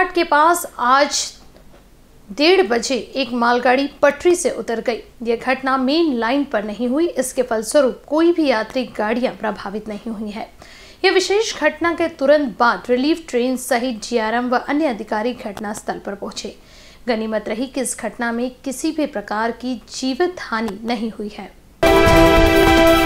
घाट के पास आज डेढ़ बजे एक मालगाड़ी पटरी से उतर गई। यह घटना मेन लाइन पर नहीं हुई, इसके फलस्वरूप कोई भी यात्री गाड़ियाँ प्रभावित नहीं हुई है। यह विशेष घटना के तुरंत बाद रिलीफ ट्रेन सहित जीआरएम व अन्य अधिकारी घटनास्थल पर पहुँचे। गनीमत रही कि इस घटना में किसी भी प्रकार की जीवित हानि नहीं हुई है।